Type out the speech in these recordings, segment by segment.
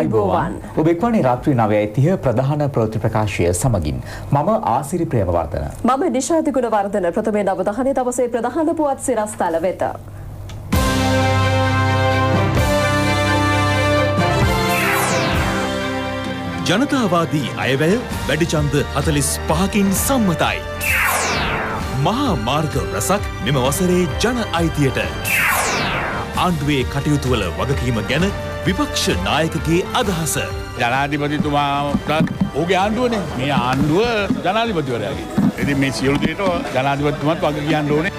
ආයිබෝවන් ඔබෙක්වනේ රාත්‍රී නවයයි තිය ප්‍රධාන ප්‍රෘති ප්‍රකාශය සමගින් මම ආසිරි ප්‍රේමවර්ධන. මම නිශාති ගුණවර්ධන ප්‍රථමේ නවදහනේ දවසේ ප්‍රධාන පුවත් සිරස්තල වෙත. ජනතාවාදී අයවැය වැඩිචන්ද හතලිස් පහකින් සම්මතයි. මහා මාර්ග රසක් මෙම වසරේ ජන අයිතියට. ආණ්ඩුවේ කටයුතුවල වගකීම ගැන විපක්ෂ නායකගේ අදහස. ජනාධිපතිතුමාටත් ඕගේ ආණ්ඩුවනේ මේ ආණ්ඩුව ජනාධිපතිවරයාගේ. එති මේ සියලුදේට ජනාධිපත්තුමත් වග කියන්න ඕනේ.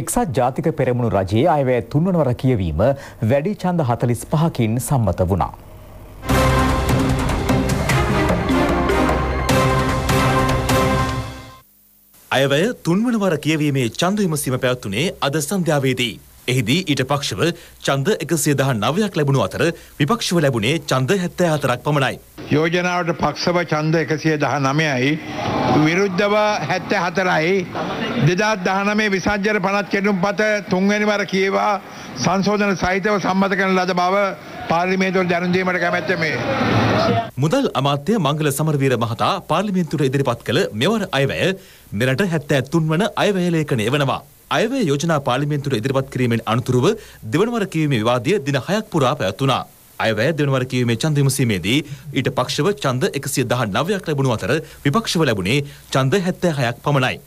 එක්සත් ජාතික පෙරමුණු රජයේ අයවැය තුන්වනවර කියවීම වැඩි චන්ද හතලිස් පහකින් සම්මත වුණා. අයවැය තුන්වනවර කියවීමේ චන්ද විමසීම පැවැත්වුණේ අද සන්ධ්‍යාවේදී. එහිදී ඊට පක්ෂව චන්ද එකසිය දහ නවයක් ලැබුණු අතර විපක්ෂව ලැබුණේ චන්ද හැත්තෑ අතරක් පමණයි. යෝජනාවට පක්ෂව චන්ද එකසිය දහ නමයයි විරුද්ධව හැත්ත හතරයි දෙදාත් දහනමේ විසංජර පනත් කෙටුම් පත තුන්වැනිවර කියවා සංශෝධන සහිතව සම්මත කරන ලද බව පාර්ලිමේන්තුවට දැනුම්දීමට කැමැත්ත මේ. මුදල් අමාත්‍ය මංගල සමරවීර මහතා පාර්ලිමේන්තුවට ඉදිරිපත් කළ මෙවර අයවැය මෙරට හැත්තෑ තුන් වන අයවැයලේඛනය වනවා. අයවැය යෝජනා පාර්ලිමේන්තුවට ඉදිරිපත් කිරීමෙන් අනතුරුව දෙවනවර කියවීමේ විවාදය දින හයක් පුරා පැවැත්වුණා. අයවැය දෙවනවර කියවීමේ ඡන්ද විමසීමේදී ඊට පක්ෂව ඡන්ද 119ක් ලැබුණු අතර විපක්ෂව ලැබුණේ ඡන්ද 76ක් පමණයි.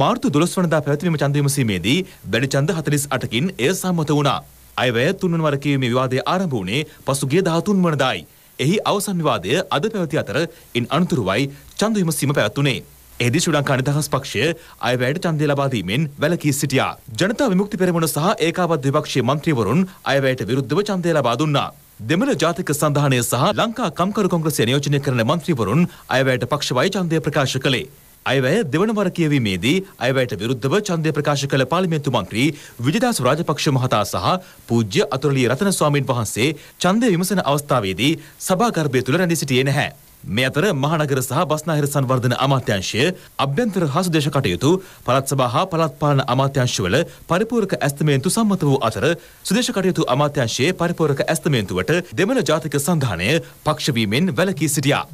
මාර්තු 12 වනදා පැවැත්වීම ඡන්ද විමසීමේදී වැඩි ඡන්ද 48කින් එය සම්මත වුණා. අයවැය තුන්වනවර කියවීමේ විවාදය ආරම්භ වුණේ පසුගිය 13 වනදායි. එහි අවසන් විවාදය අද පැවති අතර ඉන් අනතුරුවයි ඡන්ද විමසීම පැවැත්වුණේ. එදි ශ්‍රී ලංකා නිදහස් පක්ෂය අයවැයට ඡන්දය ලබා දීමෙන් වැළකී සිටියා. ජනතා විමුක්ති පෙරමුණ සහ ඒකාබද්ධ විපක්ෂයේ මන්ත්‍රීවරුන් අයවැයට විරුද්ධව ඡන්දය ලබා දුන්නා. දෙමළ ජාතික සන්ධානය සහ ලංකා කම්කරු කොංග්‍රසය නියෝජනය කරන මන්ත්‍රීවරුන් අයවැයට පක්ෂවයි ඡන්දය ප්‍රකාශ කළේ. අයවැය දෙවන වර කියවීමේදී අයවැයට විරුද්ධව ඡන්දය ප්‍රකාශ කළ පාර්ලිමේන්තු මන්ත්‍රී විජයදාස රාජපක්ෂ මහතා සහ පූජ්‍ය අතුරුලිය රතන ස්වාමීන් වහන්සේ ඡන්දය විමසන අවස්ථාවේදී සභාගර්භය තුල රැඳී සිටියේ නැහැ. මේ අතර මහනගර සහ බස්නාහිර සංවර්ධන අමාත්‍යංශය අභ්‍යන්තර හා සුදේශ කටයුතු පළාත් සභා හා පළාත් පාලන අමාත්‍යංශවල පරිපූර්ණක ඇස්තමේන්තු සම්මත වූ අතර සුදේශ කටයුතු අමාත්‍යංශයේ පරිපූර්ණක ඇස්තමේන්තුවට දෙමළ ජාතික සන්ධානය පක්ෂ වීමෙන් වැළකී සිටියා.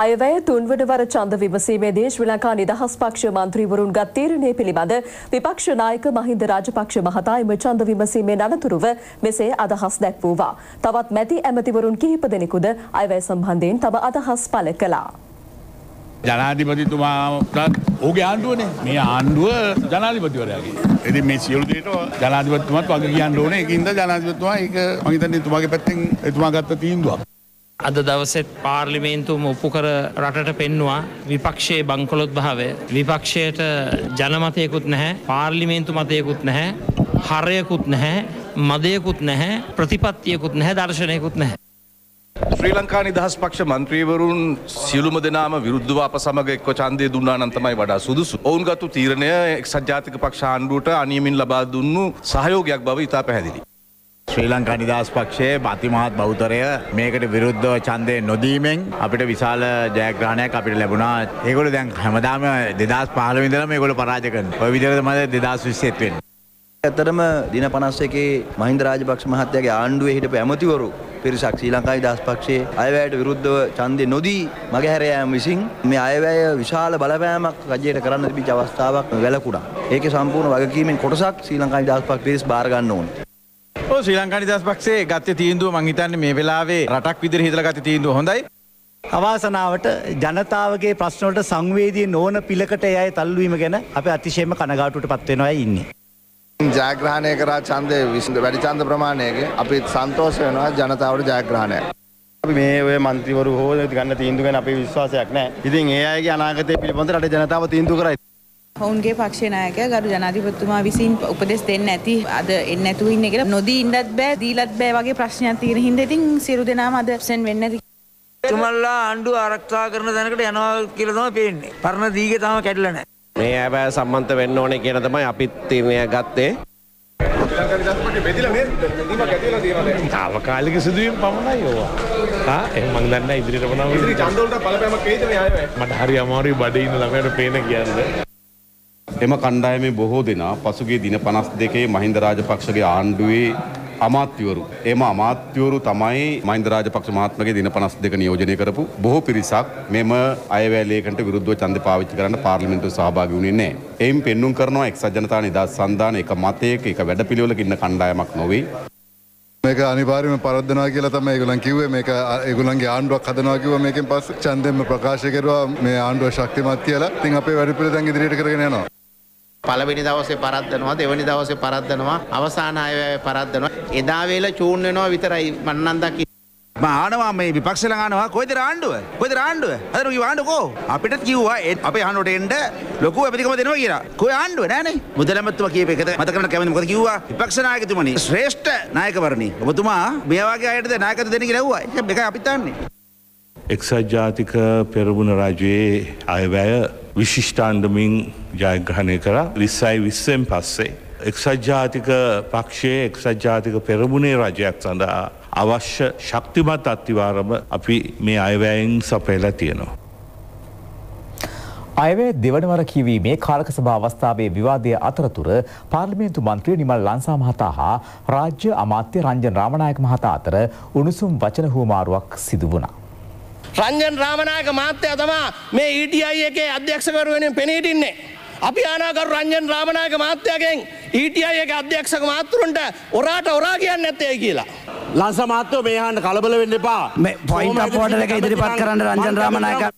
අයවැය තුන්වන වර ඡන්ද විමසීමේදී ශ්‍රී ලංකා නිදහස් පක්ෂ මන්ත්‍රීවරුන් ගත් තීරණය පිළිබඳ විපක්ෂ නායක මහින්ද රාජපක්ෂ මහතා එම ඡන්ද විමසීමෙන් අනතුරුව මෙසේ අදහස් දැක්වුවා. තවත් මැති ඇමතිවරුන් කිහිප දෙනෙකුද අයවැය සම්බන්ධයෙන් තම අදහස් පළ කළා. ජනාධිපතිතුමාටත් ඕගේ ආණ්ඩුවනේ මේ ආණ්ඩුව ජනාධිපතිවරයාගේ. එති මේ සියලුදේට ජනාධිපතිතුමත් වග කියන්න ඕනේ ඒකින්ද ජනාධිපතිතුමා ඒක මම හිතන්නේ එතුමාගේ පැත්තෙන් එතුමා ගත්ත තීන්දුවක්. අද දවසෙත් පාර්ලිමේන්තුවම ඔප්පු කර රටට පෙන්නවා විපක්ෂයේ බංකොලොත් භාවය විපක්ෂයට ජනමතයකුත් නැහැ පාර්ලිමේන්තු මතයකුත් නැහැ හරයකුත් නැහැ මදයකුත් නැහැ ප්‍රතිපත්තියකුත් නැහැ දර්ශනයකුත් නැහැ. ශ්‍රී ලංකා නිදහස් පක්ෂ මන්ත්‍රීවරුන් සියලුම දෙනාම විරුද්ධව අප සමග එක්ව ඡන්දය දුන්නා නම් තමයි වඩා සුදුසු. ඔවුන් ගත්තු තීරණය එක්සත් ජාතික පක්ෂ ආණ්ඩුවට අනියමින් ලබා දුන්නු සහයෝගයක් බව ඉතා පැහැදිලි. ශ්‍රී ලංකා නිදහස් පක්ෂයේ අතිමහත් බෞතරය මේකට විරුද්ධ ඡන්දය නොදීමෙන් අපිට විශාල ජයග්‍රහණයක් අපිට ලැබුණා. ඒගොල්ලෝ දැන් හැමදාම 2015 ඉඳලා මේගොල්ලෝ පරාජය කරනවා. ඔය විදිහට තමයි 2020 වෙන්නේ. ඇතරම දින 51 මහින්ද රාජපක්ෂ මහත්තයාගේ ආණ්ඩුවේ හිටපු ඇමතිවරු පිරිසක් ශ්‍රී ලංකා නිදහස් පක්ෂයේ අයවැයට විරුද්ධව ඡන්දය නොදී මගහැර යාම විසින් මේ අයවැය විශාල බලපෑමක් රජයට කරන්න තිබිච්ච අවස්ථාවක් වැළකුණා. ඒකේ සම්පූර්ණ වගකීමෙන් කොටසක් ශ්‍රී ලංකා නිදහස් පක්ෂ පිරිස් බාර ගන්න ඕනේ. ශ්‍රී ලංකා නිදහස් පක්ෂයේ ගත්තේ තීන්දුව මං හිතන්නේ මේ වෙලාවේ රටක් විදිහට හිතලා ගත්තේ තීන්දුව හොඳයි. අවාසනාවට ජනතාවගේ ප්‍රශ්නවලට සංවේදී නොවන පිළකට ඒ අය තල්ලුවීම ගැන අපි අතිශයම කනගාටුවට පත් වෙනවා ඉන්නේ. ජයග්‍රහණය කරා ඡන්දය විසින් වැඩි ඡන්ද ප්‍රමාණයක අපි සන්තෝෂ වෙනවා ජනතාවට ජයග්‍රහණයක්. මේ ඔය මන්ත්‍රීවරු හෝ ගන්න තීන්දුව ගැන අපේ විශ්වාසයක් නැහැ. ඉතින් ඒ අයගේ අනාගතය පිළිබඳව රටේ ජනතාව තීන්දුව කරයි. ඔවුන්ගේ පක්ෂේ නායකයා ගරු ජනාධිපතිතුමා විසින් උපදෙස් දෙන්න ඇති අද එන්න නැතුව ඉන්නේ කියලා නොදී ඉන්නත් බෑ දීලත් බෑ වගේ ප්‍රශ්නයක් තියෙන හින්දා ඉතින් සියලු දෙනාම අද ඇබ්සෙන්ට් වෙන්න ඇති. තුමල්ලා ආණ්ඩුව ආරක්ෂා කරන තැනකට යනවා කියලා තමයි පේන්නේ. පරණ දීගේ තාම කැඩිලා නැහැ. මේ හැබැයි සම්මන්ත වෙන්න ඕනේ කියන තමයි අපිත් තීරණය ගත්තේ. තාවකාලික සිදුවීම් පමණයි ඕවා. එහම මං දන්න ඉදිරිට අයවැය? මට හරි අමාරුයි බඩේ ඉන්න ළමයට පේන කියන්න. එම කණ්ඩායමේ බොහෝ දෙනා පසුගිය දින 52 මහින්ද රාජපක්ෂගේ ආණ්ඩුවේ අමාත්‍යවරු. එම අමාත්‍යවරු තමයි මහින්ද රාජපක්ෂ මහත්මගේ දින 52 නියෝජනය කරපු බොහෝ පිරිසක් මෙම අයවැය ලේඛනට විරුද්ධව ඡන්ද පාවිච්චි කරන්න පාර්ලිමේන්තුවේ සහභාගී වුණේ නැහැ. එයින් පෙන්눔 කරනවා එක්සත් ජනතා නිදහස් සන්ධාන එක මතයක එක වැඩපිළිවෙලක ඉන්න කණ්ඩායමක් නොවේ. මේක අනිවාර්යයෙන්ම පරද්දනවා කියලා තමයි ඒගොල්ලන් කිව්වේ මේක ඒගොල්ලන්ගේ ආණ්ඩුවක් හදනවා කිව්වා මේකෙන් පස්සේ ඡන්දෙන්ම ප්‍රකාශ කරුවා මේ ආණ්ඩුව ශක්තිමත් කියලා. ඉතින් අපේ වැඩපිළිවෙල දැන් ඉදිරියට කරගෙන යනවා. පළවෙනි දවසේ පරද්දනවා දෙවනි දවසේ පරද්දනවා අවසාන අයවැය පරද්දනවා. එදා වේල චූන් වෙනවා විතරයි මන්නම් දකි. ආනවා මේ විපක්ෂල ආනවා කොයිද ආණ්ඩුව කොයිද ආණ්ඩුව අර කිව්ව ආණ්ඩුව කෝ අපිට කිව්වා අපේ ආණ්ඩුවට එන්න ලොකු අපිටකම දෙනවා කියලා. කොයි ආණ්ඩුව? නෑනේ මුදලමැතිතුමා කියප එකද? මතක කරන්න කැමති මොකද කිව්වා? විපක්ෂ නායකතුමනි. ශ්‍රේෂ්ඨ නායකවරණි. ඔබතුමා මේ වගේ අයටද නායකත්ව දෙන්න කියලා ඇහුවා. ඒක අපිට තන්නේ එක්සත් ජාතික පෙරමුණ රජයේ අයවැය විශිෂ්ඨාන්ඩමින් ජයග්‍රහණය කර විස්සයි විස්සෙන් පස්සේ. එක්සත් ජාතික පක්ෂයේ එක්සත් ජාතික පෙරමුණේ රජයක් සඳහා අවශ්‍ය ශක්තිමත් අත්තිවාරම අපි මේ අයවැයෙන් සපයලා තියෙනවා. අයවැය දෙවනවර කිවීමේ කාලක සභා අවස්ථාවේ විවාදය අතරතුර පාර්ලිමේන්තු මන්ත්‍රී නිමල් ලංසා මහතා හා රාජ්‍ය අමාත්‍ය රංජන් රාමනායක මහතා අතර උණුසුම් වචන හුවමාරුවක් සිදු වුණා. රංජන් රාමනායක මාත්‍යය තමා මේ ETI එකේ අධ්‍යක්ෂකරුවෙනින් පෙනීටින්නේ. අපි ආනාකරු රංජන් රාමනායක මාත්‍යයගෙන් ETI එක අධ්‍යක්ෂක මාතෘන්ට ඔරාට ඔරා කියන්න ඇත්තේ කියලා. ලංස මාත්‍යෝ මේහන්ට කලබල වෙන්න එපා පොයින්ට පෝටල එක ඉදිරිපත් කරන්න රංජන් රාමනායක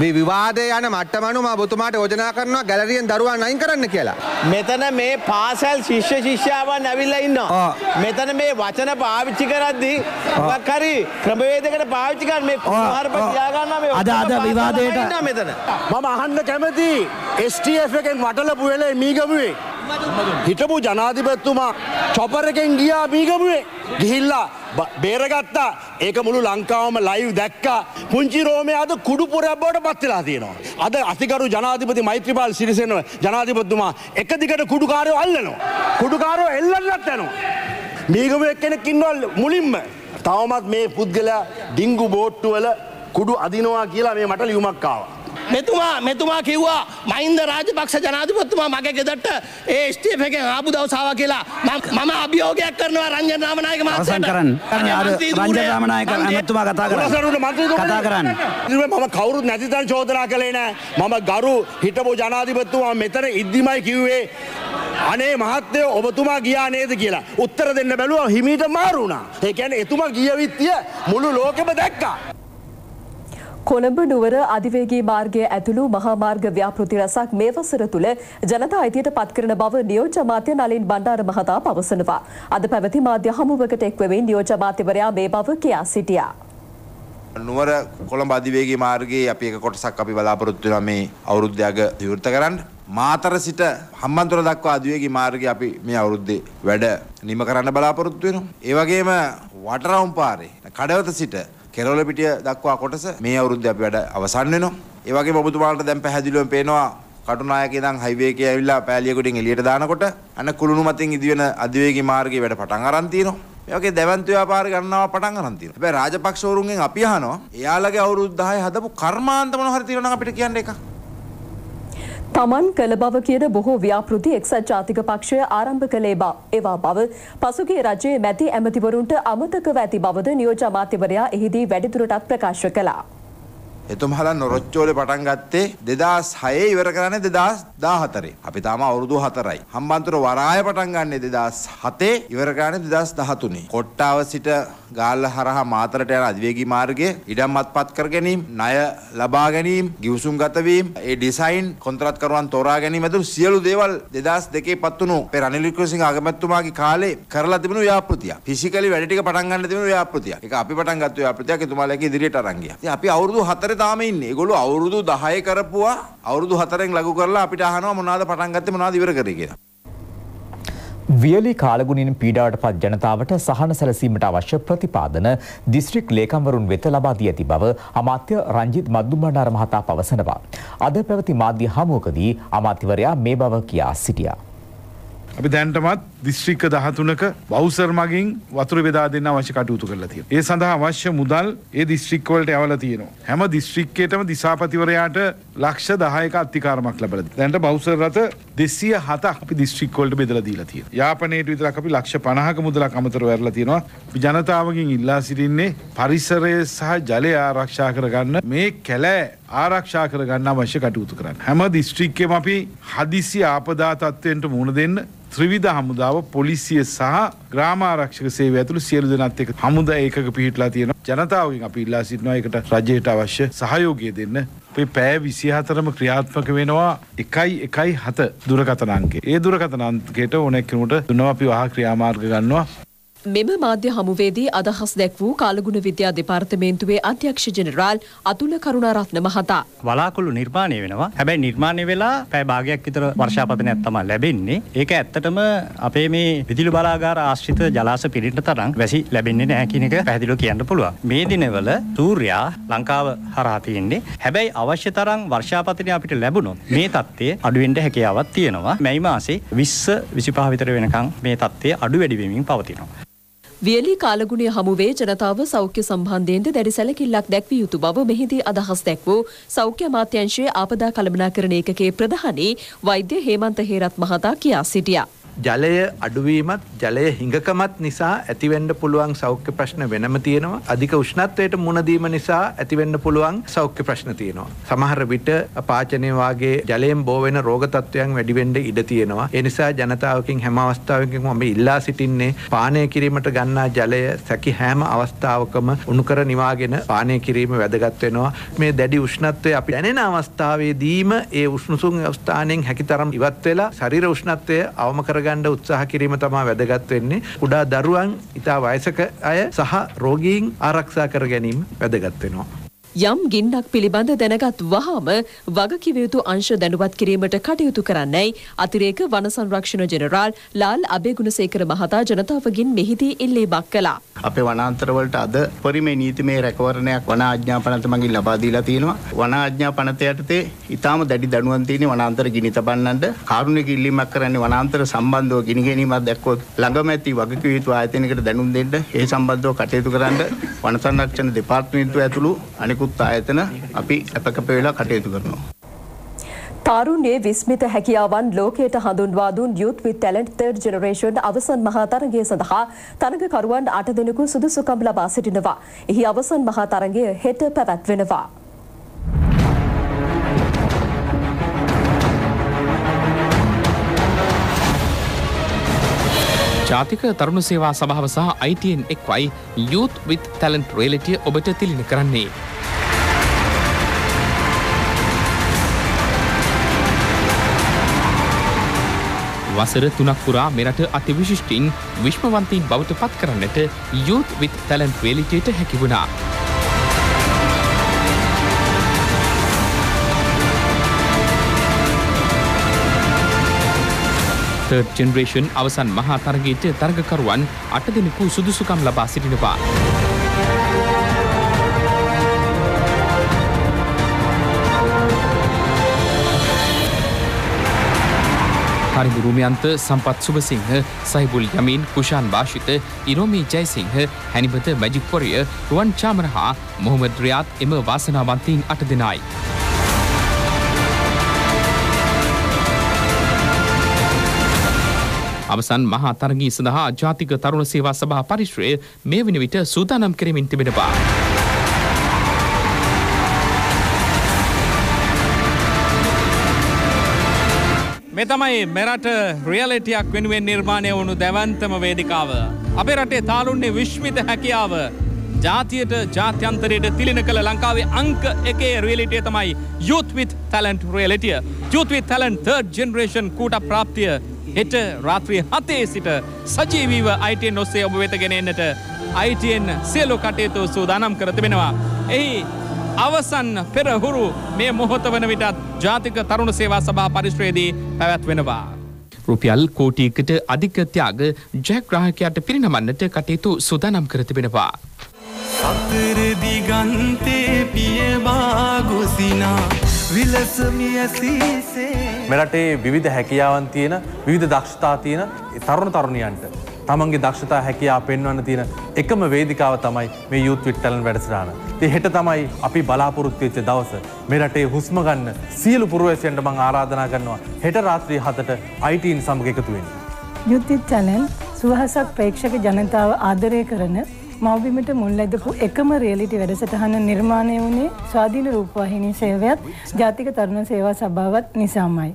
මේ විවාදය යන මට්ටමනු මා ඔබතුමාට යෝජනා කරනවා ගැලරියෙන් දරුවන් අයින් කරන්න කියලා. මෙතන මේ පාසල් ශිෂ්‍ය ශිෂ්‍යාවන් ඇවිල්ලා ඉන්නවා. මෙතන මේ වචන පාවිච්චි කරද්දී මොකක් හරි ක්‍රමවේදයකට පාවිච්චි කරන මේ කුමාරප තියාගන්නවා මේ අද අද විවාදයට මෙතන. මම අහන්න කැමති STF එකෙන් වටලපු වෙලේ මීගමුවේ හිටපු ජනාධිපතිතුමා චොපර් එකෙන් ගියා මීගමුවේ ගිහිල්ලා බේරගත්තා ඒක මුළු ලංකාවම ලයිව් දැක්කා පුංචි රෝමය අද කුඩුපුරයක් බවට පත් වෙලා තියෙනවා. අද අතිකරු ජනාධිපති මෛත්‍රීපාල සිරිසේන ජනාධිපතිතුමා එක දිගට කුඩුකාරයෝ අල්ලනවා. කුඩුකාරයෝ එල්ලන්නත් යනවා. මීගමුවේ කෙනෙක් ඉන්නවා මුලින්ම තවමත් මේ පුද්ගලයා ඩිංගු බෝට්ටුවල කුඩු අදිනවා කියලා මේ මට ලියුමක් ආවා. මෙතුමා මෙතුමා කිව්වා මහින්ද රාජපක්ෂ ජනාධිපතිතුමා මගේ ගෙදරට ඒ ස්ටේෆ් එකෙන් ආපු දවස් ආවා කියලා මම අභියෝගයක් කරනවා රංජන් රාමනායක මහත්තයාට. කරන්න. අර රංජන් රාමනායක ඇමතුමා කතා කරන්න. කතා කරන්න. මම කවුරුත් නැති තැන චෝදනා කළේ නෑ. මම ගරු හිටපු ජනාධිපතිතුමා මෙතන ඉද්දිමයි කිව්වේ අනේ මහත්තය ඔබතුමා ගියා නේද කියලා උත්තර දෙන්න බැලුව හිමීට මාරුණා. ඒ කියන්නේ එතුමා ගිය විත්තිය මුළු ලෝකෙම දැක්කා. කොළඹ නුවර අධිවේගී මාර්ගය ඇතුළු මහා මාර්ග ව්‍යාපෘති රැසක් මේ වසර තුළ ජනතා අයිතියට පත්කරන බව නියෝජ්‍ය අමාත්‍ය නලින් බණ්ඩාර මහතා පවසනවා. අද පැවති මාධ්‍ය හමුවකට එක්වමින් නියෝජ්‍ය අමාත්‍යවරයා මේ බව කියා සිටියා. නුවර කොළඹ අධිවේගී මාර්ගයේ අපි එක කොටසක් අපි බලාපොරොත්තු වෙනවා මේ අවුරුද්දයක විවෘත කරන්න. මාතර සිට හම්බන්තොට දක්වා අධිවේගී මාර්ගය අපි මේ අවුරුද්දේ වැඩ නිම කරන්න බලාපොරොත්තු වෙනවා. ඒ වගේම වටරවුම් පාරේ කඩවත සිට කෙරවල පිටිය දක්වා කොටස මේ අවුරුද්දේ අපි වැඩ අවසන් වෙනවා. ඒ වගේම ඔබතුමාලට දැන් පැහැදිලිවම පේනවා කටුනායක ඉඳන් හයිවේ එකේ ඇවිල්ලා පෑලියකොටින් එළියට දානකොට අන්න කුළුණු මතින් ඉදිවෙන අධිවේගී මාර්ගයේ වැඩ පටන් අරන් තියෙනවා. ඒ වගේ දැවන්ත ව්‍යාපාර ගණනාව පටන් අරන් තියෙනවා. හැබැයි රාජපක්ෂවරුන්ගෙන් අපි අහනවා එයාලගේ අවුරුදු 10 හදපු කර්මාන්ත මොන හරි තියෙනවා නම් අපිට කියන්න එකක්. තමන් කළ බව කියන බොහෝ ව්‍යාපෘති එක්සත් ජාතික පක්ෂය ආරම්භ කළේ බව ඒවා බව පසුගිය රජයේ මැති ඇමතිවරුන්ට අමතකව ඇති බවද නියෝජ්‍ය අමාත්‍යවරයා එහිදී වැඩිදුරටත් ප්‍රකාශ කළා. එතුමහලා නොරොච්චෝලේ පටන් ගත්තේ 2006 ඉවර කරන්නේ 2014. අපි තාම අවුරුදු 4යි. හම්බන්තොට වරාය පටන් ගන්නේ 2007 ඉවර කරන්නේ 2013. කොට්ටාව සිට ගාල්ල හරහා මාතරට යන අධිවේගී මාර්ගයේ ඉඩම් අත්පත් කර ගැනීම, ණය ලබා ගැනීම, ගිවිසුම් ගත වීම, ඒ ඩිසයින් කොන්ත්‍රාත්කරුවන් තෝරා ගැනීම ඇතුළු සියලු දේවල් 2002 පත් වුණු පෙර රනිල් වික්‍රමසිංහ අගමැතිතුමාගේ කාලේ කරලා තිබුණු ව්‍යාපෘතිය. ෆිසිකලි වැඩ ටික පටන් ගන්න තිබුණු ව්‍යාපෘතිය. ඒක අපි පටන් ගත්ත ව්‍යාපෘතියක් එතුමාලගේ ඉදිරියට අරන් ගියා. ඉතින් අපි අවුරුදු 4 තාම ඉන්නේ. ඒගොල්ලෝ අවුරුදු 10 කරපුවා අවුරුදු 4න් ලඝු කරලා අපිට අහනවා මොනවද පටන් ගත්තේ මොනවද ඉවර කරේ කියලා. වියලි කාලගුණින් පීඩාවට පත් ජනතාවට සහන සැලසීමට අවශ්‍ය ප්‍රතිපාදන දිස්ත්‍රික් ලේකම්වරුන් වෙත ලබා දී ඇති බව අමාත්‍ය රංජිත් මද්දුම්බණ්ඩාර මහතා පවසනවා. අද පැවති මාධ්‍ය හමුවකදී අමාත්‍යවරයා මේ බව කියා සිටියා. අපි දැන්ටමත් දිස්ත්‍රික්ක දහතුනක බෞසර් මගින් වතුර බෙදා දෙන්න අවශ්‍ය කටයුතු කරලා තියෙනවා. ඒ සඳහා අවශ්‍ය මුදල් ඒ දිස්ත්‍රික්කවලට යවලා තියෙනවා. හැම දිස්ත්‍රික්කයකටම දිසාපතිවරයාට ලක්ෂ 10ක අත්තිකාරමක් ලැබලා තියෙනවා. දැන්ට බෞසර් රථ 207ක් අපි දිස්ත්‍රික්කවලට බෙදලා දීලා තියෙනවා. යාපනයේට විතරක් අපි ලක්ෂ 50ක මුදලක් අමතරව ඇරලා තියෙනවා. අපි ජනතාවගෙන් ඉල්ලා සිටින්නේ පරිසරය සහ ජලය ආරක්ෂා කරගන්න මේ කැලෑ ආරක්ෂා කරගන්න අවශ්‍ය කටයුතු කරන්න. හැම දිස්ත්‍රික්කෙම අපි හදිසි ආපදා තත්ත්වයන්ට මුහුණ දෙන්න ත්‍රවිධ හමුදාව පොලිසිය සහ ග්‍රාමාරක්ෂක සේවය ඇතුළු සියලු දෙනත් එක හමුදා ඒකක පිහිටලා තියෙන ජනතාවගෙන් අපි ඉල්ලා සිටිනවා ඒකට රජයට අවශ්‍ය සහයෝගය දෙන්න. අපේ පෑ විසි හතරම ක්‍රියාත්මක වෙනවා එකයි එකයි හත දුරකථන අංකේ. ඒ දුරකථන අංකයට ඕනැක් කෙනෙකුට දුන්නවා අපි වහා ක්‍රියාමාර්ග ගන්නවා. මෙම මාධ්‍ය හමුවේදී අදහස් දැක් වූ කාලගුණ විද්‍යා දෙපාර්තමේන්තුවේ අධ්‍යක්ෂ ජෙනරාල් අතුල කරුණාරත්න මහතා. වලාකුළු නිර්මාණය වෙනවා. හැබැයි නිර්මාණය වෙලා පැය භාගයක් විතර වර්ෂාපතනයක් තමයි ලැබෙන්නේ. ඒක ඇත්තටම අපේ මේ විදුලි බලාගාර ආශ්‍රිත ජලාශ පිරිට තරම් වැසි ලැබෙන්නේ නැහැ කියන එක පැහැදිලිව කියන්න පුළුවන්. මේ දිනවල සූර්යා ලංකාව හරහා තියෙන්නේ. හැබැයි අවශ්‍ය තරම් වර්ෂාපතනය අපිට ලැබුණොත් මේ තත්ත්වය අඩු වෙන්න හැකියාවක් තියෙනවා. මැයි මාසේ 20 25 විතර වෙනකන් මේ තත්ත්වය අඩු වැඩි වෙමින් පවතිනවා. වියලි කාලගුණය හමුවේ ජනතාව සෞඛ්‍ය සම්බන්ධයෙන්ද දැඩි සැලකිල්ලක් දැක්විය යුතු බව මෙහිදී අදහස් දැක් වූ සෞඛ්‍ය අමාත්‍යංශයේ ආපදා කළමනාකරණ ඒකකයේ ප්‍රධානී වෛද්‍ය හේමන්ත හේරත් මහතා කියා සිටියා. ජලය අඩුවීමත් ජලය හිඟකමත් නිසා ඇතිවෙන්න පුළුවන් සෞඛ්‍ය ප්‍රශ්න වෙනම තියෙනවා අධික උෂ්ණත්වයට මුණදීම නිසා ඇතිවෙන්න පුළුවන් සෞඛ්‍ය ප්‍රශ්න තියෙනවා. සමහර විට පාචනය වගේ ජලයෙන් බෝවෙන රෝගතත්වයන් වැඩිවෙන්ඩ ඉඩ තියෙනවා. එනිසා ජනතාවකින් හැම අවස්ථාවකින් මම ඉල්ලා සිටින්නේ පානය කිරීමට ගන්නා ජලය සැකි හෑම අවස්ථාවකම උණුකර නිවාගෙන පානය කිරීම වැදගත් වෙනවා. මේ දැඩි උෂ්ණත්වය අපි දැනෙන අවස්ථාවේදීම ඒ උෂ්ණුසුන් අවස්ථානයෙන් හැකිතරම් ඉවත් වෙලා ශරීර උෂ්ණත්වය අවම කරගන්න උත්සාහ කිරීම තමා වැදගත් වෙන්නේ. කුඩා දරුවන් ඉතා වයසක අය සහ රෝගීන් ආරක්ෂා කර ගැනීම වැදගත් වෙනවා. යම් ගින්නක් පිළිබඳ දැනගත් වහාම වගකිව යුතු අංශ දැනුවත් කිරීමට කටයුතු කරන්නයි අතිරේක වන සංරක්ෂණ ජෙනරාල් ලාල් අබේගුණසේකර මහතා ජනතාවගෙන් මෙහිදී ඉල්ලීමක් කළා. අපේ වනාන්තරවලට අද පරිමේ නීතිමය රැකවරණයක් වන ආඥා පනත මගින් ලබා දීලා තියෙනවා. වන ආඥා පනත යටතේ ඊටාම දැඩි දඩුවම් තියෙන වනාන්තර ගිනි තබන්නන්ට කාරුණික ඉල්ලීමක් කරන්නේ වනාන්තර සම්බන්ධව ගිනි ගැනීමක් දැක්කොත් ළඟම ඇති වගකිව යුතු ආයතනයකට දැනුම් දෙන්න ඒ සම්බන්ධව කටයුතු කරන්න වන සංරක්ෂණ දෙපාර්තමේන්තුව ඇතුළු අනෙකුත් ආයතන අපි අපකප වෙලා කටයුතු කරනවා. තාරුණ්‍යයේ විස්මිත හැකියාවන් ලෝකයට හඳුන්වා දුන් Youth with Talent Third Generation අවසන් මහා තරගය සඳහා තරගකරුවන් අට දෙනෙකු සුදුසුකම් ලබා සිටිනවා. එහි අවසන් මහා තරගය හෙට පැවැත්වෙනවා. ජාතික තරුණ සේවා සභාව සහ ITN එක්වයි Youth with Talent Reality ඔබට තිලින කරන්නේ. වසර තුනක් පුරා මෙරට අතිවිශිෂ්ටින් විශ්මවන්තීන් බවට පත් කරන්නට Youth with Talent Realityයට හැකි වුණා. තර්ඩ් ජෙනරේෂන් අවසන් මහා තරගයට තරගකරුවන් අට දෙනෙකු සුදුසුකම් ලබා සිටිනවා. හරිදු රුමියන්ත සම්පත් සුභසිංහ සයිබුල් යමීන් කුෂාන් භාෂිත ඉරෝමී ජයසිංහ හැනිබත මැජික්පොරිය රුවන් චාමර හා මොහමද රියාත් එම වාසනාවන්තීන් අට දෙනයි. අවසන් මහා තරගී සඳහා ජාතික තරුණ සේවා සභා පරිශ්‍රය මේ වන විට සූදානම් කරමින් තිබෙනවා. මේ තමයි මෙරට රියලිටියක් වෙනුවෙන් නිර්මාණය වුණු දැවන්තම වේදිකාව. අපේ රටේ තාරුන්නේ විශ්මිත හැකියාව ජාතියට ජාත්‍යන්තරයට තිලින කළ ලංකාවේ අංක එකේ රියලිටිය තමයි Youth with Talent රියලිටිය. Youth with Talent third generation කූට ප්‍රාප්තිය හෙට රාත්‍රී හතේ සිට සජීවීව ITN ඔස්සේ ඔබ වෙත ගෙනෙන්නට ITN සියලු කටයුතු සූදානම් කර තිබෙනවා. එහි අවසන් පෙරහුරු මේ මොහොත වන විටත් ජාතික තරුණ සේවා සභා පරිශ්‍රයේදී පැවැත්වෙනවා. රුපියල් කෝටියකට අධික ත්‍යාග ජයග්‍රාහකයාට පිරිනමන්නට කටයුතු සූදානම් කර තිබෙනවා. සතර දිගන්තේ පියවා ගොසිනා විලසමිය සීසේ මෙරටේ විවිධ හැකියාවන් තියෙන විවිධ දක්ෂතා තියෙන තරුණ තරුණියන්ට තමන්ගේ දක්ෂතා හැකියා පෙන්වන්න තියෙන එකම වේදිකාව තමයි මේ යුත් විට්ටලන් වැඩසටාන. හෙට තමයි අපි බලාපොරොත්තු වෙච්ච දවස. මේ රටේ හුස්ම ගන්න සියලු පුරවැසියන්ට මං ආරාධනා කරනවා හෙට රාත්‍රී 7ට ITN සමග එකතු වෙන්න. යුද්ධිත් චැනල් සුවහසක් ප්‍රේක්ෂක ජනතාව ආදරය කරන මවබිමට මුල්ලැදපු එකම රියලිටි වැඩසටහන නිර්මාණය වුණේ ස්වාධීන රූපවාහිනී සේවයත් ජාතික තරුණ සේවා සභාවත් නිසාමයි.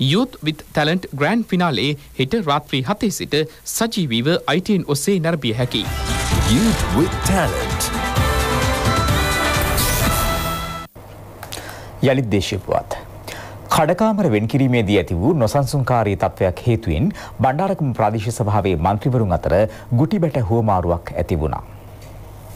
Youth with Talent grand finale හෙට රාත්‍රී හතේ සිට සජීවීව අයිටන් ඔස්සේ නැරබිය හැකි. Youth with Talent. යළිත් දේශීපුවත්. කඩකාමර වෙන්කිරීමේදී ඇති වූ නොසන්සුන්කාරී තත්ත්වයක් හේතුවෙන් බණ්ඩාරකම ප්‍රාදේශ සභාවේ මන්ත්‍රීවරුන් අතර ගුටි බැට හුවමාරුවක් ඇති වුණා.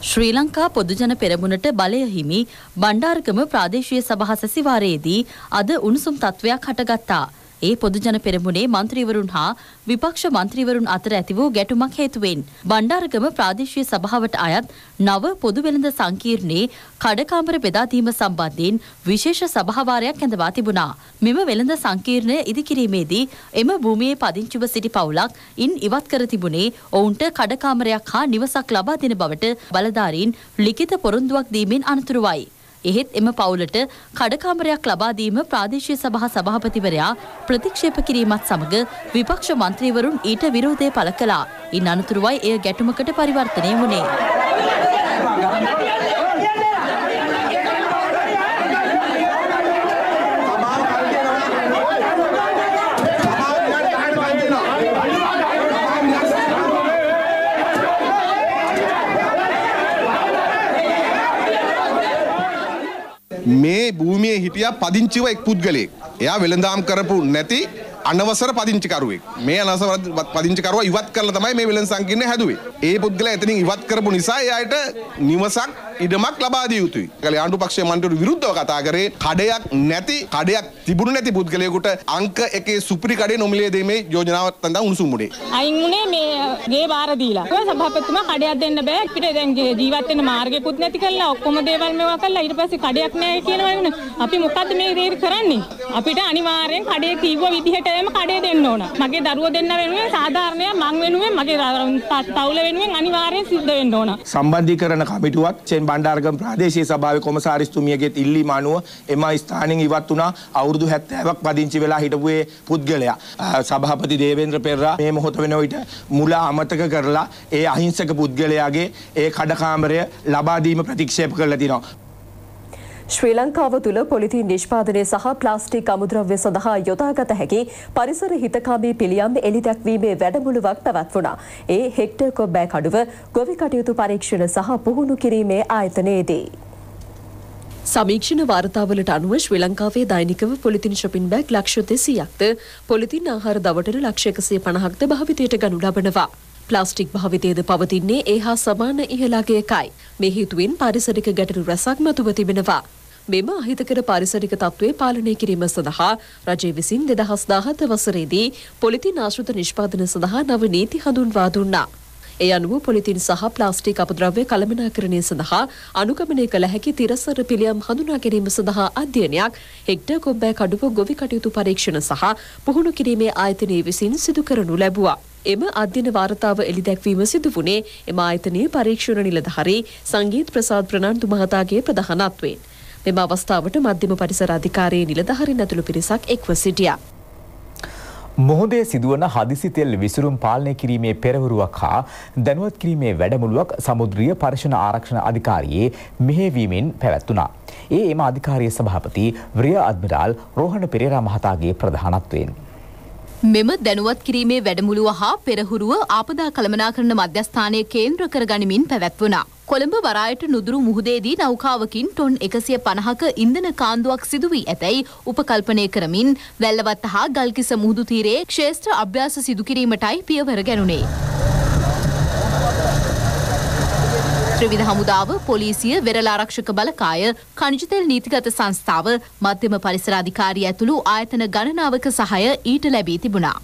ශ්‍රී ලංකා පොදුජන පෙරමුණට බලය හිමි බණ්ඩාරකම ප්‍රාදේශීය සභහ සැසිවාරයේදී අද උණුසුම් තත්ත්වයක් හටගත්තා. ඒ පොදුජන පෙරමුණේ මන්ත්‍රීවරුන් හා විපක්ෂ මන්ත්‍රීවරුන් අතර ඇති වූ ගැටුමක් හේතුවෙන් බණ්ඩාරගම ප්‍රාදේශීය සභාවට අයත් නව පොදු වෙළඳ සංකීර්ණයේ කඩකාමර බෙදාදීම සම්බන්ධයෙන් විශේෂ සභාවාරයක් ඇඳවා තිබුණා. මෙම වෙළඳ සංකීර්ණය ඉදිකිරීමේදී එම භූමියේ පදිංචිව සිටි පවුලක් ඉන් ඉවත් කර තිබුණේ ඔවුන්ට කඩකාමරයක් හා නිවසක් ලබා දෙන බවට බලධාරීන් ලිඛිත පොරොන්දුවක් දීමෙන් අනතුරුවයි. එහෙත් එම පවුලට කඩකාමරයක් ලබා දීම ප්‍රාදේශීය සභා සභාපතිවරයා ප්‍රතික්ෂේප කිරීමත් සමග විපක්ෂ මන්ත්‍රීවරුන් ඊට විරෝධය පළ කළා. ඉන් අනතුරුවයි එය ගැටුමකට පරිවර්තනය වුණේ. මේ භූමියේ හිටිය පදිංචිව එක් පුද්ගලයෙක්. එයා වෙළඳාම් කරපු නැති අනවසර පදිංචිකරුවෙක්. මේ අනවසර පදිංචිකරුවා ඉවත් කරලා තමයි මේ වෙළඳ සංකීර්ණය හැදුවේ. ඒ පුද්ගලයා එතනින් ඉවත් කරපු නිසා එයාට නිවසක් ඉඩමක් ලබා දිය යුතුයි. ඒකල ආණ්ඩු පක්ෂයේ මන්ත්‍රීවරු විරුද්ධව කතා කරේ කඩයක් නැති කඩයක් තිබුණු නැති පුද්ගලයෙකුට අංක එකේ සුපිරි කඩේ නොමිලේ දීමේ යෝජනාව තඳා උණුසුම් මුඩේ. අයින් උනේ මේ ගේ බාර දීලා. සභාපතිතුමා කඩයක් දෙන්න බෑ. අපිට දැන් ජීවත් වෙන්න මාර්ගයකුත් නැති කරලා ඔක්කොම දේවල් මේවා කරලා ඊට පස්සේ කඩයක් නැහැ කියනවා නේ. අපි මොකද්ද මේ දේ කරන්නේ? අපිට අනිවාර්යෙන් කඩේ කිව්ව විදිහටම කඩේ දෙන්න ඕන. මගේ දරුවෝ දෙන්න වෙනුවෙන් සාධාරණය මං වෙනුවෙන් මගේ තවුල වෙනුවෙන් අනිවාර්යෙන් සිද්ධ වෙන්න ඕන. සම්බන්ධීකරණ කමිටුවක් චෙන් බණ්ඩාරගම ප්‍රාදේශීය සභාවේ කොමසාරිස්තුමියගේත් ඉල්ලීම අනුව එම ස්ථානෙන් ඉවත් වුණා. අවුරුදු 70ක් පදිංචි වෙලා හිටපු ඒ පුද්ගලයා. සභාපති දේවේන්ද්‍ර පෙරේරා මේ මොහොත වෙන විට මුල අමතක කරලා ඒ අහිංසක පුද්ගලයාගේ ඒ කඩකාමරය ලබා දීම ප්‍රතික්ෂේප කරලා තිනවා. ශ්‍රී ලංකාව තුළ පොලිතින් නිෂ්පාදනය සහ ප්ලාස්ටික් අමුද්‍රව්‍ය සඳහා යොදාගත හැකි පරිසර හිතකාමී පිළියම් එලි දැක්වීමේ වැඩමුළුවක් පැවැත්වුණා. ඒ හෙක්ටර් කොබ්බෑ කඩුව ගොවි කටයුතු පරීක්ෂණ සහ පුහුණු කිරීමේ ආයතනයේදී. සමීක්ෂණ වාර්තාවලට අනුව ශ්‍රී ලංකාවේ දෛනිකව පොලිතින් ශොපින් බෑග් ලක්ෂ දෙසීයක්ද පොලිතින් ආහාර දවටන ලක්ෂ එකසිය පණහක්ද භාවිතයට ගනු ලබනවා. ප්ලාස්ටික් භාවිතයද පවතින්නේ ඒ හා සමාන ඉහළගයකයි. මේ හේතුවෙන් පාරිසරික ගැටලු රැසක් මතුව තිබෙනවා. මෙම අහිතකර පාරිසරික තත්ත්වය පාලනය කිරීම සඳහා රජය විසින් දෙදහස් දාහත වසරේදී පොලිතින් ආශ්‍රිත නිෂ්පාදන සඳහා නව නීති හඳුන්වා දුන්නා. ඒ අනුව පොලිතින් සහ ප්ලාස්ටික් අපද්‍රව්‍ය කළමනාකරණය සඳහා අනුගමනය කළ හැකි තිරසර පිළියම් හඳුනා ගැනීම සඳහා අධ්‍යයනයක් හෙක්ටර් කොබ්බෑ කඩුව ගොවි කටයුතු පරීක්ෂණ සහ පුහුණු කිරීමේ ආයතනය විසින් සිදු කරනු ලැබුවා. එම අධ්‍යන වාර්තාව එළිදැක්වීම සිදු වුණේ එම ආයතනයේ පරීක්ෂණ නිලධාරී සංගීත් ප්‍රසාද් ප්‍රනාන්දු මහතාගේ ප්‍රධානත්වයෙන්. මෙම අවස්ථාවට මධ්‍යම පරිසර අධිකාරයේ නිලධාරීන් ඇතුළු පිරිසක් එක්ව සිටියා. මොහොදේ සිදුවන හදිසි තෙල් විසුරුම් පාලනය කිරීමේ පෙරවරුවක් හා දැනුවත් කිරීමේ වැඩමුළුවක් සමුද්‍රිය පර්ශණ ආරක්ෂණ අධිකාරියේ මෙහෙවීමෙන් පැවැත්වුණා. ඒ එම අධිකාරයේ සභාපති ව්‍රිය අද්මිරාල් රෝහණ පෙරේරා මහතාගේ ප්‍රධානත්වයෙන්. මෙම දැනුවත් කිරීමේ වැඩමුළුව හා පෙරහුරුව ආපදා කළමනාකරන මධ්‍යස්ථානය කේන්ද්‍ර කර ගනිමින් පැවැත්වුණා. කොළඹ වරායට නුදුරු මුහුදේදී නෞකාවකින් ටොන් එකසිය පණහක ඉන්දන කාන්දුවක් සිදුවී ඇතැයි උපකල්පනය කරමින් වැල්ලවත්ත හා ගල්කිස මුහුදු තීරයේ ක්ෂේත්‍ර අභ්‍යාස සිදුකිරීමටයි පියවර ගැනුණේ. ත්‍රවිධ හමුදාව පොලිසිය වෙරළ ආරක්ෂක බලකාය කනිජතෙල් නීතිගත සංස්ථාව මධ්‍යම පරිසරාධිකාරිය ඇතුළු ආයතන ගණනාවක සහය ඊට ලැබී තිබුණා.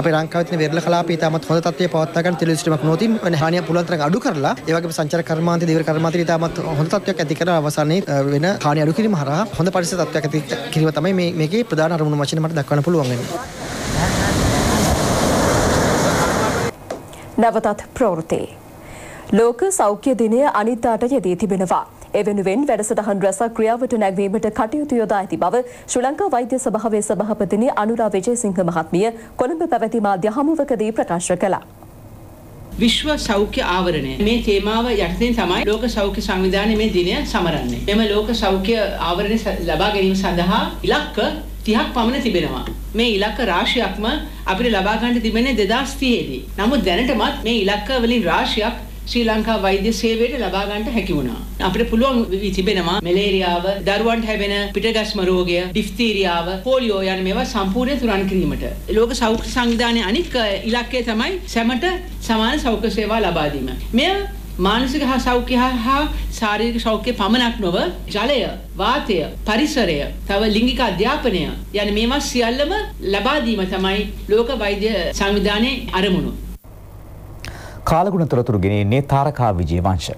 අපේ ලංකාවේ තියෙන වෙරළ කලාපය ඉතාමත් හොඳ තත්ත්වයේ පවත්වා ගන්න තෙල් සිස්ටමක් නොතින් වෙන හානිය පුළුවන් තරම් අඩු කරලා ඒ වගේම සංචාරක කර්මාන්තය දීවර කර්මාන්තය ඉතාමත් හොඳ තත්ත්වයක් ඇති කර අවසානයේ වෙන හානිය අඩු කිරීම හරහා හොඳ පරිසර තත්ත්වයක් ඇති කිරීම තමයි මේ මේකේ ප්‍රධාන අරමුණු වශයෙන් මට දක්වන්න පුළුවන් වෙන්නේ. නැවතත් ප්‍රවෘති. ලෝක සෞඛ්‍ය දිනය අනිත්තාට යෙදී තිබෙනවා. ඒ වෙනුවෙන් වැඩසටහන් රැසක් ක්‍රියාවට නැගවීමට කටයුතු යොදා ඇති බව ශ්‍රී ලංකා වෛද්‍ය සභාවේ සභාපතිනි අනුරා විජේසිංහ මහත්මිය කොළඹ පැවති මාධ්‍ය හමුවකදී ප්‍රකාශ කළා. විශ්ව සෞඛ්‍ය ආවරණය මේ තේමාව යටතෙන් තමයි ලෝක සෞඛ්‍ය සංවිධානය මේ දිනය සමරන්නේ. මෙම ලෝක සෞඛ්‍ය ආවරණය ස- ලබා ගැනීම සඳහා ඉලක්ක 30ක් පමණ තිබෙනවා. මේ ඉලක්ක රාශියක්ම අපිට ලබා ගන්න තිබෙන්නේ 2030 දී. නමුත් දැනටමත් මේ ඉලක්ක වලින් රාශියක් ශ්‍රී ලංකා වෛද්‍ය සේවයට ලබා ගන්නට හැකි වුණා. අපිට පුළුවන් වී තිබෙනවා මැලේරියාව, දරුවන්ට හැවෙන පිටගස්ම රෝගය, ඩිෆ්තීරියාව, පෝලියෝ යන මේවා සම්පූර්ණයෙන් තුරන් කිරීමට. ලෝක සෞඛ්‍ය සංවිධානයේ අනික් අ, ඉලක්කය තමයි සැමට සමාන සෞඛ්‍ය සේවා ලබා දීම. මෙය මානසික හා සෞඛ්‍ය හා හා ශාරීරික සෞඛ්‍ය පමණක් නොව ජලය, වාතය, පරිසරය, තව ලිංගික අධ්‍යාපනය යන මේවා සියල්ලම ලබා දීම තමයි ලෝක වෛද්‍ය සංවිධානයේ අරමුණු. කාලගුණ තොරතුරු ගෙනෙන්නේ තාරකා විජයවංශ.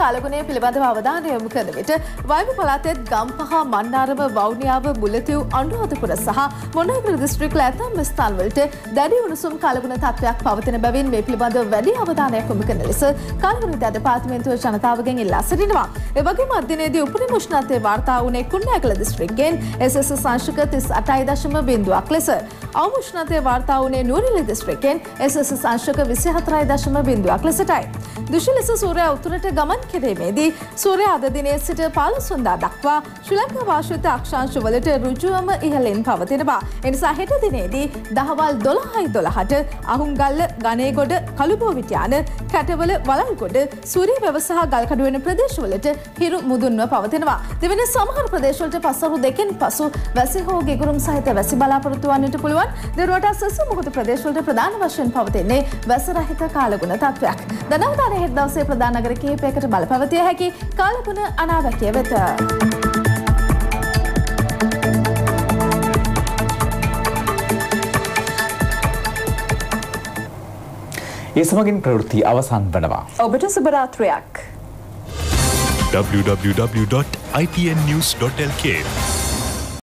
කාලගුණය පිළිබඳව අවධානය යොමු කරන විට වයිම පළාතෙත් ගම්පහ මන්නාරම වවුනියාව මුලතිව් අනුරාධපුර සහ මොනගල දිස්ත්‍රික්කල ඇතම් ස්ථානවලට දැඩි උණුසුම් කාලගුණ තත්ත්වයක් පවතින බැවින් මේ පිළිබඳව වැඩි අවධානයක් යොමු කරන ලෙස කාලගුණ දෙපාර්තමේන්තුව ජනතාවගෙන් ඉල්ලා සිටිනවා. ඒ වගේම අධ්‍යයනයේදී උපරිම උෂ්ණත්වය වාර්තා වුණේ කුණ්‍යාකල දිස්ත්‍රික්කයෙන් එසස සංශක 38.0ක් ලෙස. අවම උෂ්ණත්වය වාර්තා වුණේ නූරිලි දිස්ත්‍රික්කයෙන් එසස සංශක 24.0ක් ලෙසටයි. දුෂ ලෙස සූරයා උතුරට ගමන් කිරීමේදී සූරයා අද දිනේ සිට පාලසුන්දා දක්වා ශ්‍රී ලංකා වාර්ෂිත අක්ෂාංශ වලට රුජුවම ඉහළින් පවතිනවා. එනිසා හෙට දිනේදී දහවල් 12යි 12ට අහුන්ගල්ල ගණේගොඩ කළුබෝවිට යන කැටවල වලල්ගොඩ සූරිය වැව සහ ගල්කඩු වෙන ප්‍රදේශවලට හිරු මුදුන්ව පවතිනවා. දෙවෙනි සමහර ප්‍රදේශවලට පස්වරු දෙකෙන් පසු වැසි හෝ ගෙගුරුම් සහිත වැසි බලාපොරොත්තු වන්නට පුළුවන්. දෙරුවට සස මුහුදු ප්‍රදේශවලට ප්‍රධාන වශයෙන් පවතින්නේ වැස රහිත කාලගුණ තත්ත්වයක්. දනවදාන හෙට දවසේ ප්‍රධාන නගර කිහිපයකට බල පැවතිය හැකි කාලගුණ අනාවැකිය වෙත. ඒ සමගින් ප්‍රවෘත්ති අවසන් වනවා. ඔබට සුභරාත්‍රයක්. www.ipnnews.lk